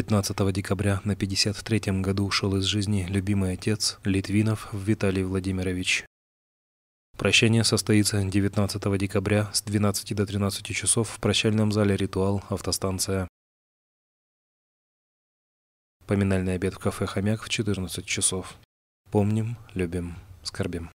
15 декабря на 53-м году ушел из жизни любимый отец Литвинов Виталий Владимирович. Прощание состоится 19 декабря с 12 до 13 часов в прощальном зале «Ритуал. Автостанция». Поминальный обед в кафе «Хомяк» в 14 часов. Помним, любим, скорбим.